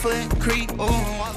foot creep. Ooh.